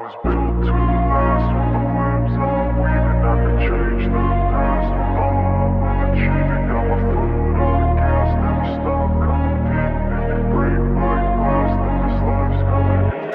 was built to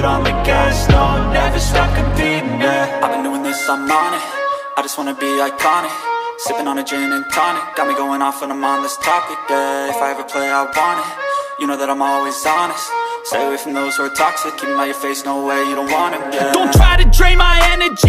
foot on the gas, no, never stop competing, yeah I've been doing this, I'm on it. I just wanna be iconic. Sipping on a gin and tonic. Got me going off when I'm on this topic, yeah. If I ever play, I want it. You know that I'm always honest. Stay away from those who are toxic. Keep out your face, no way, you don't want 'em, yeah. Don't try to drain my energy